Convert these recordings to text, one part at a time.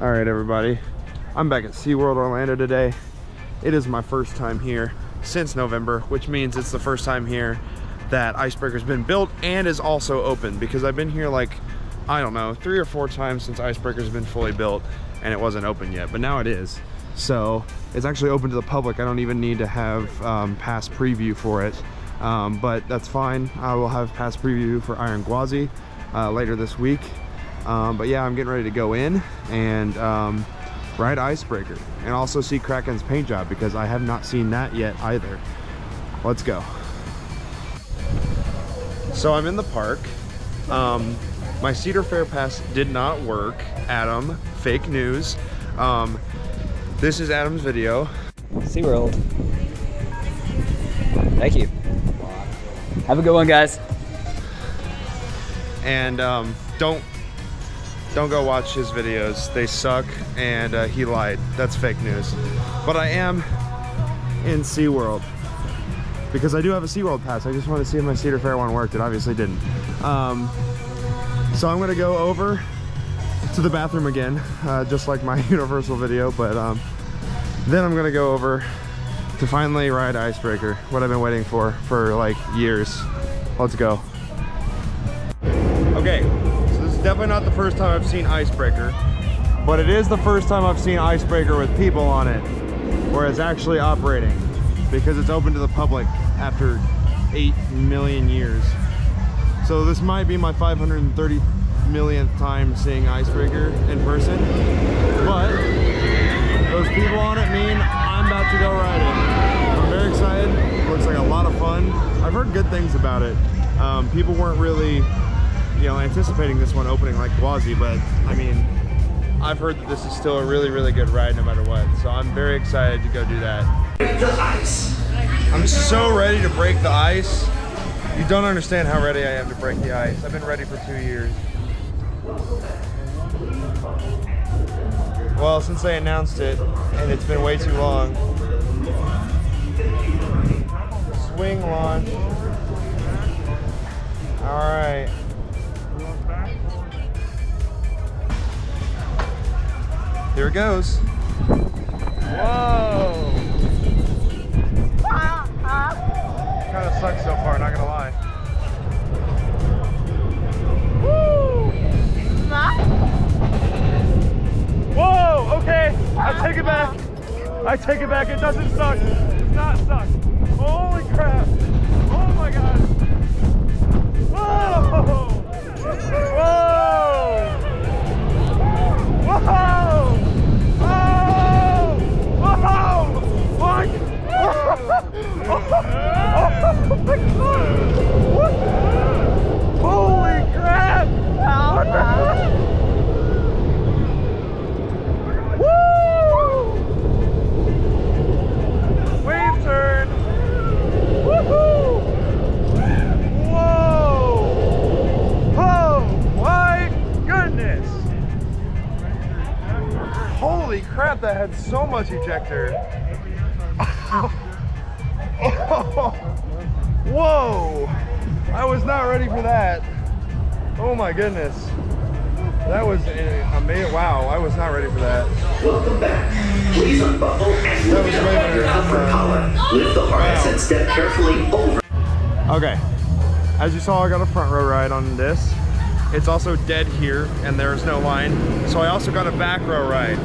All right, everybody. I'm back at SeaWorld Orlando today. It is my first time here since November, which means it's the first time here that Icebreaker's been built and is also open because I've been here like, I don't know, three or four times since Icebreaker's been fully built and it wasn't open yet, but now it is. So it's actually open to the public. I don't even need to have um, pass preview for it, um, but that's fine. I will have pass preview for Iron Gwazi uh, later this week. Um, but yeah, I'm getting ready to go in and um, ride Icebreaker and also see Kraken's paint job because I have not seen that yet either. Let's go. So I'm in the park. Um, my Cedar Fair pass did not work. Adam, fake news. Um, this is Adam's video. SeaWorld. Thank you. Have a good one, guys. And um, don't don't go watch his videos. They suck and uh, he lied. That's fake news. But I am in SeaWorld because I do have a SeaWorld pass. I just want to see if my Cedar Fair one worked. It obviously didn't. Um, so I'm gonna go over to the bathroom again, uh, just like my Universal video, but um, then I'm gonna go over to finally ride Icebreaker, what I've been waiting for for like years. Let's go. Definitely not the first time I've seen Icebreaker, but it is the first time I've seen Icebreaker with people on it, where it's actually operating, because it's open to the public after 8 million years. So this might be my 530 millionth time seeing Icebreaker in person, but those people on it mean I'm about to go ride it. I'm very excited. It looks like a lot of fun. I've heard good things about it. Um, people weren't really, you know, anticipating this one opening like Gwazi, but I mean, I've heard that this is still a really, really good ride no matter what. So I'm very excited to go do that. Break the ice. I'm so ready to break the ice. You don't understand how ready I am to break the ice. I've been ready for two years. Well, since they announced it, and it's been way too long. Swing launch. All right. Here it goes. Whoa! Kind of sucks so far, not gonna lie. Woo! Whoa, okay, I take it back. I take it back, it doesn't suck. It does not suck. Holy crap. Oh my god. Whoa! Whoa! Crap, that had so much ejector. Whoa! I was not ready for that. Oh my goodness. That was amazing. Wow, I was not ready for that. Welcome back. Please unbuckle and That was way better your comfort than, uh, collar. Lift the harness and step carefully over. Okay, as you saw, I got a front row ride on this. It's also dead here and there's no line. So I also got a back row ride.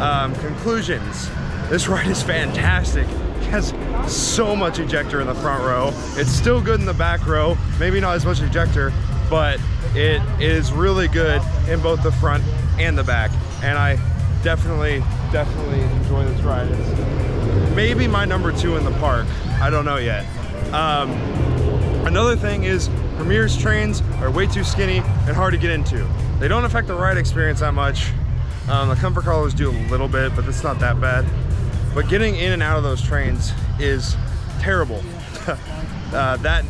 Um, conclusions, this ride is fantastic. It has so much ejector in the front row. It's still good in the back row, maybe not as much ejector, but it is really good in both the front and the back. And I definitely, definitely enjoy this ride. It's maybe my number two in the park. I don't know yet. Um, another thing is Premier's trains are way too skinny and hard to get into. They don't affect the ride experience that much. Um, the comfort collars do a little bit, but it's not that bad. But getting in and out of those trains is terrible. uh, that,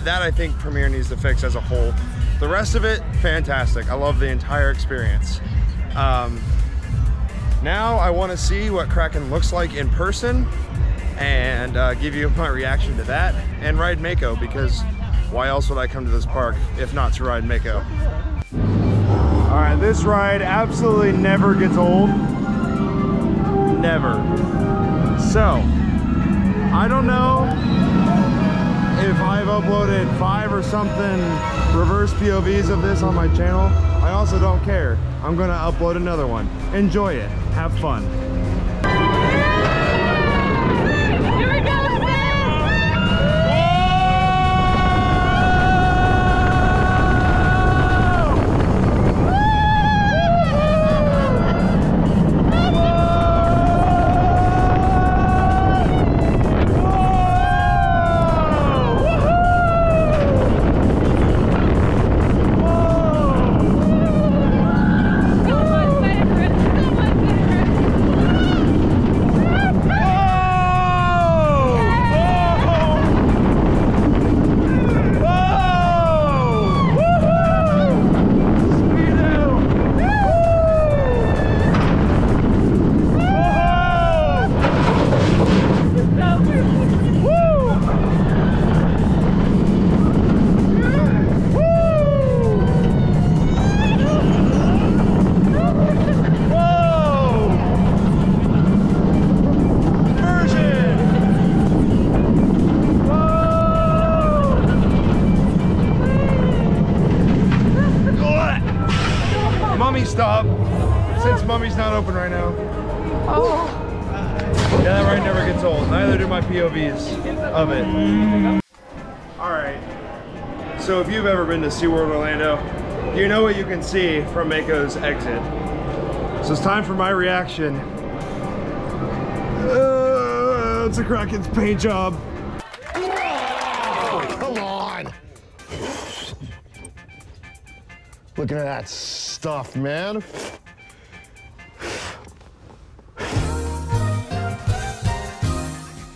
that I think Premier needs to fix as a whole. The rest of it, fantastic. I love the entire experience. Um, now I want to see what Kraken looks like in person and uh, give you my reaction to that and ride Mako because why else would I come to this park if not to ride Mako? All right, this ride absolutely never gets old. Never. So, I don't know if I've uploaded five or something reverse POVs of this on my channel. I also don't care. I'm gonna upload another one. Enjoy it. Have fun. Mummy, stop. Since Mummy's not open right now. Oh. Yeah, that ride never gets old. Neither do my POVs of it. All right. So if you've ever been to SeaWorld Orlando, you know what you can see from Mako's exit. So it's time for my reaction. Uh, it's a Kraken's paint job. Come on. Looking at that stuff, man.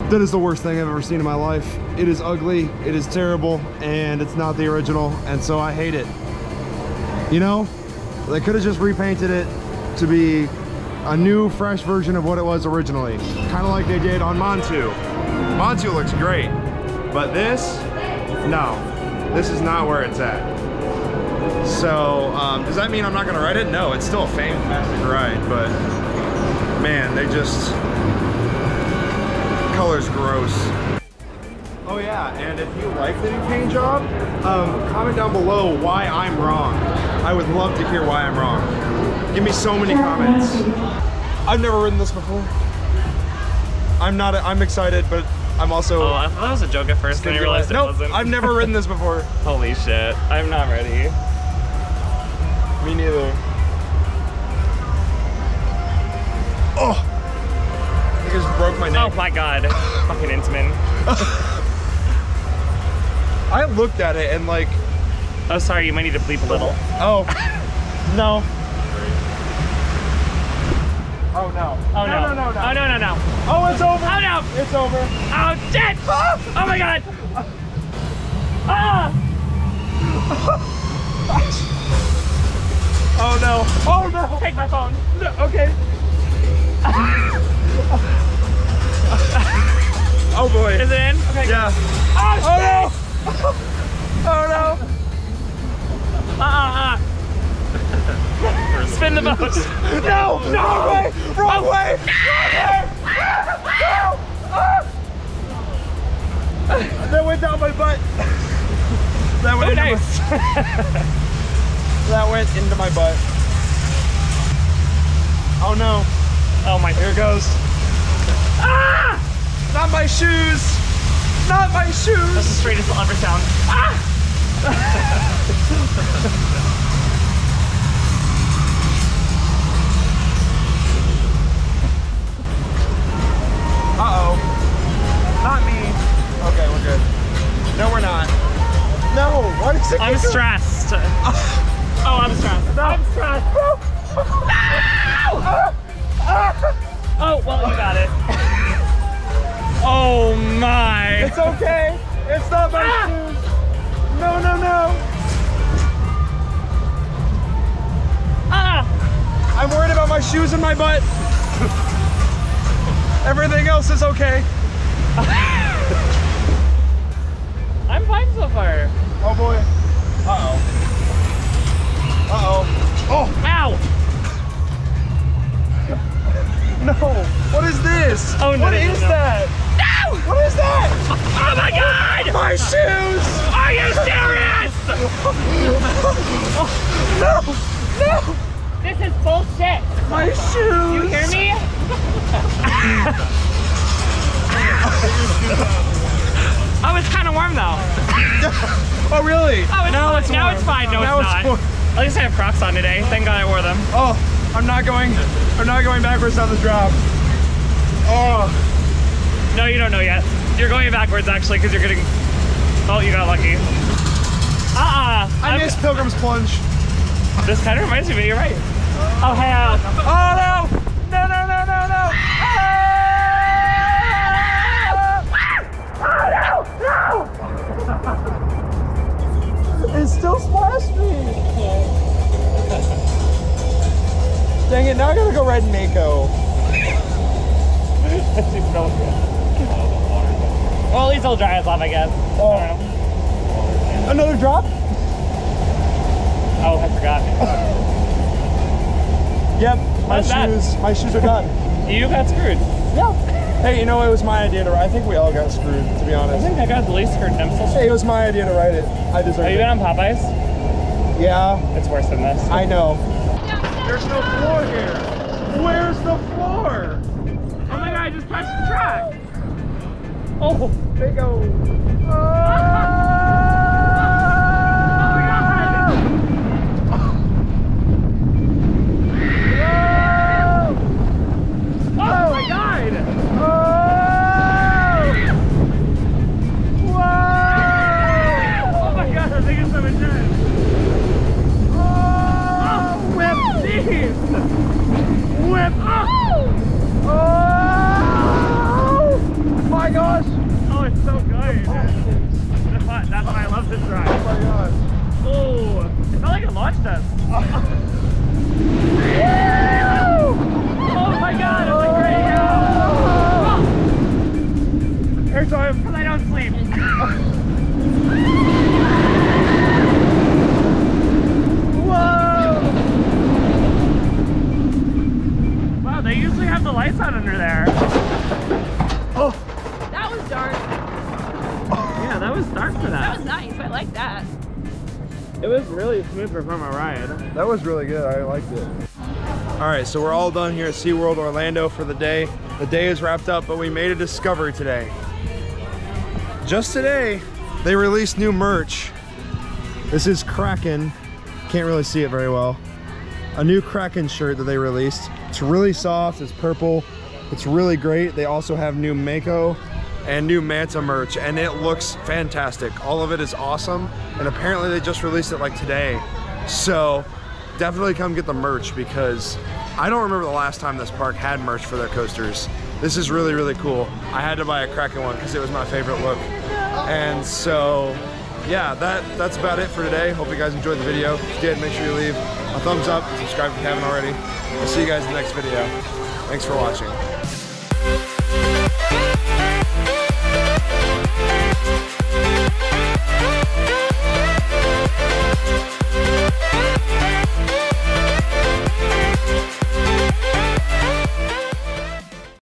That is the worst thing I've ever seen in my life. It is ugly, it is terrible, and it's not the original, and so I hate it. You know, they could have just repainted it to be a new, fresh version of what it was originally. Kind of like they did on Montu. Montu looks great, but this, no, this is not where it's at. So, um, does that mean I'm not gonna ride it? No, it's still a fantastic ride, but man, they just, color's gross. Oh yeah, and if you like the new paint job, um, comment down below why I'm wrong. I would love to hear why I'm wrong. Give me so many comments. I've never ridden this before. I'm not, I'm excited, but I'm also. Oh, I thought that was a joke at first, then I realized it nope, wasn't. No, I've never ridden this before. Holy shit, I'm not ready. Me neither. Oh! I just broke my neck. Oh my god, fucking Intamin. I looked at it and like, Oh, sorry, you might need to bleep a little. oh, no. Oh no. Oh no. no, no, no. Oh no, no, no. Oh, it's over. Oh no. It's over. Oh shit! Oh my god! Ah! Oh no. Oh no. Take my phone. No, okay. oh boy. Is it in? Okay. Yeah. Oh, Oh no. Oh no. Uh uh uh. Spin the boat. No. No. Wrong way. Wrong way. That went down my butt. That went Oh, into nice. my, that went into my butt. Oh no. Oh my. Here it goes. Ah! Not my shoes. Not my shoes. That's the straightest will ever Not me. Okay, we're good. No, we're not. No, why did it I'm stressed. Oh, I'm stressed. No. I'm stressed. Oh, well, you got it. Oh my. It's okay. It's not my Ah! shoes. No, no, no. Ah! I'm worried about my shoes and my butt. Everything else is okay. I'm fine so far. Oh boy. It's kind of warm though. Oh, really? Oh, it's now fine. it's now warm. it's fine. No, now it's not. warm. At least I have Crocs on today. Thank God I wore them. Oh, I'm not going. I'm not going backwards on the drop. Oh, No, you don't know yet. You're going backwards actually because you're getting. Oh, you got lucky. Uh-uh. I missed Pilgrim's Plunge. This kind of reminds me, but you're right. Oh, hell. Oh! No! Off, I guess. Oh. I don't know. Another drop? Oh, I forgot. Yep. My Not bad. shoes. My shoes are gone. You got screwed. Yeah. Hey, you know it was my idea to ride. I think we all got screwed, to be honest. I think I got the least screwed. and I'm still Hey, it was my idea to write it. I deserve Have you it. been on Popeyes? Yeah, It's worse than this. I know. There's no floor here. Where's the floor? Oh my god, I just pressed the track. Oh, They go. oh good. That's why, I love this drive. Oh my gosh! Oh, it felt like it launched us. Oh my god, it's like great. Every time, because I don't sleep. Whoa! Wow, they usually have the lights on under there. Oh, That was dark. Yeah, that was dark for That that. was nice. I like that. It was really smooth for my ride. that was really good. I liked it. All right, so we're all done here at SeaWorld Orlando for the day. The day is wrapped up, but we made a discovery today. Just today, they released new merch. This is Kraken. Can't really see it very well. A new Kraken shirt that they released. It's really soft, it's purple. It's really great. They also have new Mako and new Manta merch, and it looks fantastic. All of it is awesome, and apparently they just released it like today. So definitely come get the merch because I don't remember the last time this park had merch for their coasters. This is really, really cool. I had to buy a Kraken one because it was my favorite look. And so, yeah, that that's about it for today. Hope you guys enjoyed the video. If you did, make sure you leave a thumbs up and subscribe if you haven't already. I'll see you guys in the next video. Thanks for watching.